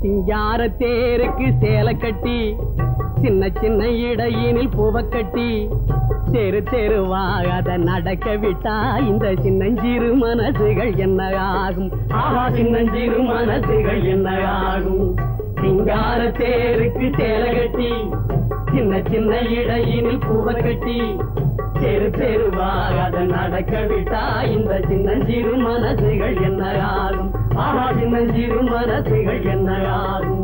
சிங்கார தேருக்கு சேலை கட்டி சின்ன சின்ன இடையினில் பூவ கட்டி தெரு தெருவாக அதை நடக்க விட்டா இந்த சின்னஞ்சிறு மனசுகள் என்ன ஆகும்? ஆஹா சின்னஞ்சிறு மனசுகள் என்ன ஆகும்? சிங்கார தேருக்கு சேலை கட்டி சின்ன சின்ன இடையினில் பூவ கட்டி தெரு தெருவாக அதை நடக்க விட்டா இந்த சின்னஞ்சிறு மனசுகள் என்ன ஆகும் ஆஹா சின்னஞ்சிறு மனசுகள் என்ன ஆகும்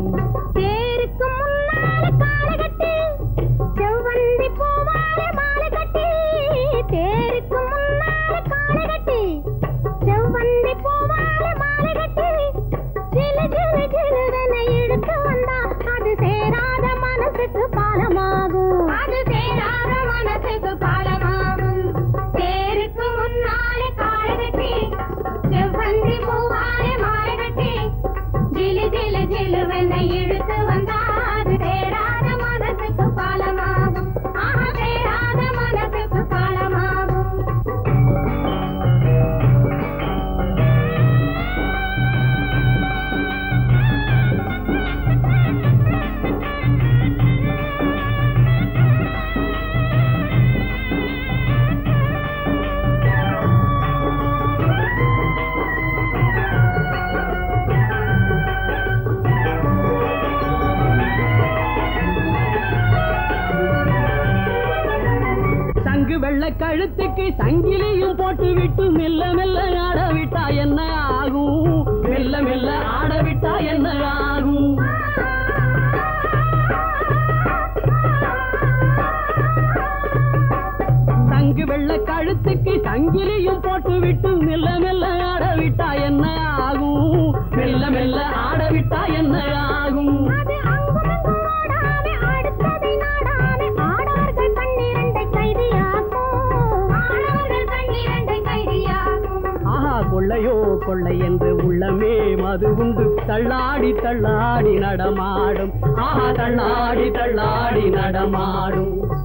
கழுத்துக்கு சங்கிலியும் போட்டு விட்டு மெல்ல மெல்ல ஆட விட்டா என்ன ஆகும்? மெல்ல மெல்ல ஆட விட்டா என்ன ஆகும்? சங்கு வெள்ள கழுத்துக்கு சங்கிலியும் போட்டு விட்டு மெல்ல மெல்ல ஆட விட்டா என்ன ஆகும்? மெல்ல மெல்ல ஆட விட்டா என்ன ஆகும் கொள்ளை என்று உள்ளமே மது உண்டு. தள்ளாடி தள்ளாடி நடமாடும். ஆஹா தள்ளாடி தள்ளாடி நடமாடும்.